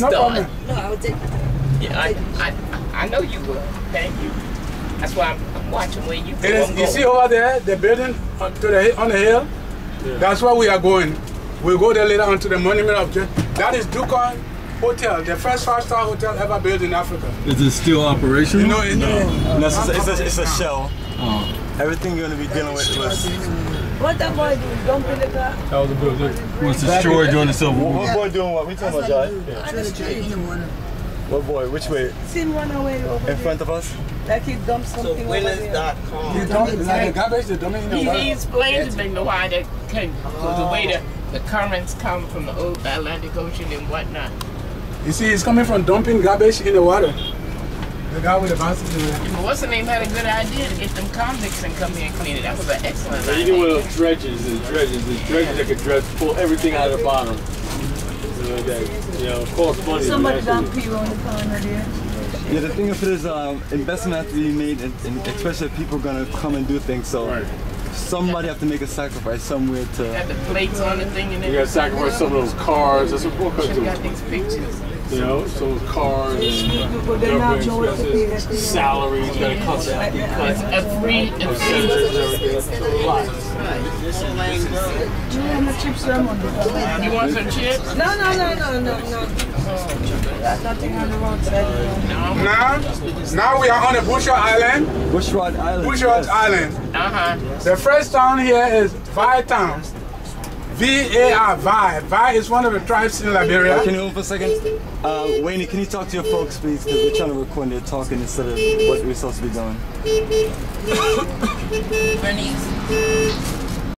problem, no problem. No, I would take. Yeah, I, I, I know you will. Thank you. That's why I'm, I'm watching where you. It is, you going. see over there, the building on, to the, on the hill? That's where we are going. We'll go there later on to the monument of Je- That is Ducor Hotel, the first five-star hotel ever built in Africa. Is it still operational? You know, it, No, it's, a, it's, a, it's a shell. Oh, Everything you're gonna be dealing with was. What that boy do? Dump in the car? that was a building. What's the storage on the silver? What, Boat? what boy doing what? We talking about, Jai? On the street. What boy? Which way? See him run away over In front of us? Like he dumped So something over there. Willis.com. you dump, like the garbage, they dump it in the He, water. he explained to me why they can, because the oh. way the, the currents come from the old Atlantic Ocean and whatnot. You see, it's coming from dumping garbage in the water. The guy with the bicycle. But what's the name had a good idea to get them convicts and come here and clean it. That was an excellent idea. You idea. know what those dredges is dredges. There's dredges that can dredge, pull everything out of the bottom. You know, that, you know, cost money. Somebody but done actually- pee on the corner there. Yeah, the thing of it is, um, investment has to be made, and, and especially if people are gonna come and do things. So Right. somebody have to make a sacrifice somewhere to. Got the plates on the thing and You gotta sacrifice some of those cars. That's what Boca Check out do. these pictures. You know, some of those cars and But government Joe to pay expenses, that. salaries, gotta cut that. It's a free, it's free. Incentives and everything. It's a lot. You want the chips or money? You want some chips? No, no, no, no, no, no. Got nothing on the roadside. No. Now, now we are on the Busher Island. Bushrod Island. Bushrod yes. Island. Uh-huh. The first town here is Vai Town. V-A-R, Vai. Vai is one of the tribes in Liberia. Can you hold for a second? Uh, Wayne, can you talk to your folks, please? Because we're trying to record and they're talking instead of what we're supposed to be doing. Bernice.